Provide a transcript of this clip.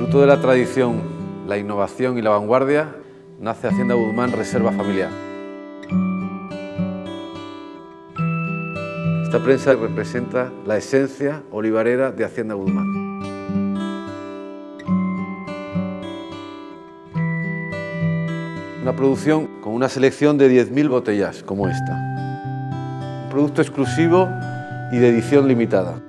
Fruto de la tradición, la innovación y la vanguardia, nace Hacienda Guzmán Reserva Familiar. Esta prensa representa la esencia olivarera de Hacienda Guzmán. Una producción con una selección de 10.000 botellas como esta. Un producto exclusivo y de edición limitada.